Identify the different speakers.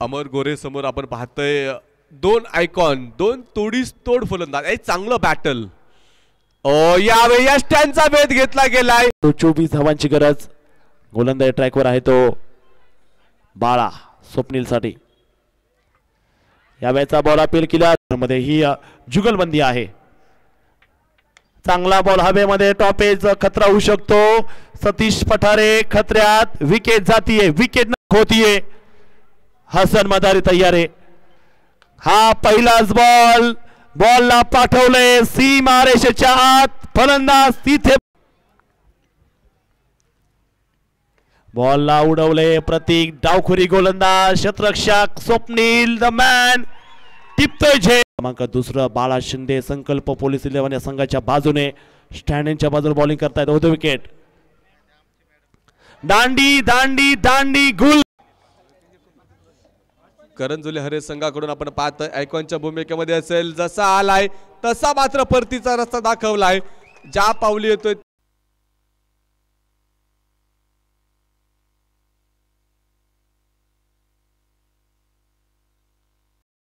Speaker 1: अमर गोरे समोर आपण पाहतोय दोन आयकॉन दोन तोडीस तोड फलंदाज. हे चांगलं बॅटल यावेळी यावेळी यष्ट्यांचा भेद घेतला गेलाय.
Speaker 2: तो चोवीस धावांची गरज. गोलंदाज ट्रॅकवर आहे तो बाळा स्वप्नीलसाठी. यावेळेचा बॉल अपील केला. मध्ये ही जुगलबंदी आहे. चांगला बॉल हवेमध्ये टॉपेज खतरा होऊ शकतो. सतीश पठारे खत्र्यात विकेट जातीये. विकेट होतीये. हसन मदारी तयार. आहे हा पहिलाच बॉल बॉलला पाठवलंय सी रेषेच्या आत फलंदाज तिथे. बॉलला उडवले प्रतीक डावखुरी गोलंदाज शतरक्षक स्वप्नील द मॅन. टिपतोय झे क्रमांक दुसरं बाळा शिंदे संकल्प पोलीस इलेव्हन या संघाच्या बाजूने स्टँडिंगच्या बाजूला बॉलिंग करतायत. होतो विकेट दांडी दांडी दांडी गुल.
Speaker 1: करंजुले हरे संघाकडून आपण पाहत आयकॉनच्या भूमिकेमध्ये असेल जसा आलाय तसा मात्र परतीचा रस्ता दाखवलाय. ज्या पावली येतोय